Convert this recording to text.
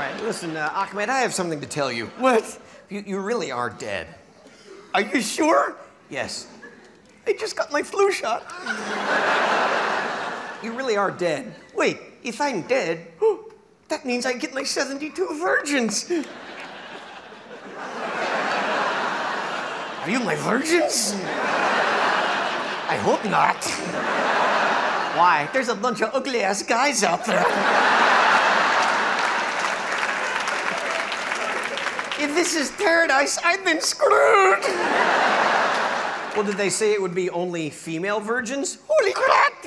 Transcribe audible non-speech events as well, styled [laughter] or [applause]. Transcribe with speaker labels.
Speaker 1: right, listen, uh, Achmed, I have something to tell you.
Speaker 2: What?
Speaker 1: You, you really are dead.
Speaker 2: Are you sure?
Speaker 1: Yes,
Speaker 2: I just got my flu shot. [laughs]
Speaker 1: you really are dead.
Speaker 2: Wait, if I'm dead, [gasps] that means I get my 72 virgins. Are you my virgins? I hope not. [laughs] Why? There's a bunch of ugly ass guys out there. If this is paradise, I've been screwed.
Speaker 1: Well, did they say it would be only female virgins?
Speaker 2: Holy crap!